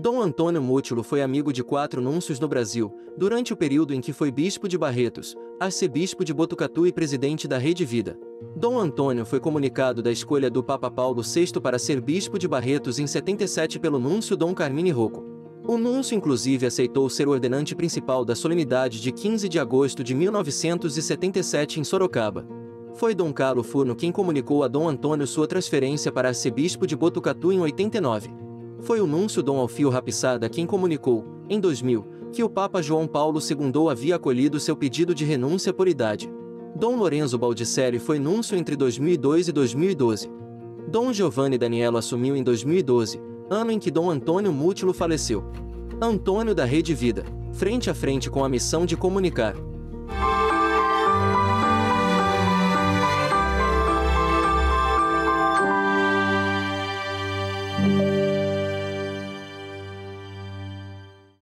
Dom Antônio Mútilo foi amigo de quatro núncios no Brasil, durante o período em que foi bispo de Barretos, arcebispo de Botucatu e presidente da Rede Vida. Dom Antônio foi comunicado da escolha do Papa Paulo VI para ser bispo de Barretos em 77 pelo núncio Dom Carmine Rocco. O núncio inclusive aceitou ser ordenante principal da solenidade de 15 de agosto de 1977 em Sorocaba. Foi Dom Carlo Furno quem comunicou a Dom Antônio sua transferência para arcebispo de Botucatu em 89. Foi o Núncio Dom Alfio Rapisada quem comunicou, em 2000, que o Papa João Paulo II havia acolhido seu pedido de renúncia por idade. Dom Lorenzo Baldisseri foi Núncio entre 2002 e 2012. Dom Giovanni Daniello assumiu em 2012, ano em que Dom Antônio Mútilo faleceu. Antônio da Rede Vida, frente a frente com a missão de comunicar.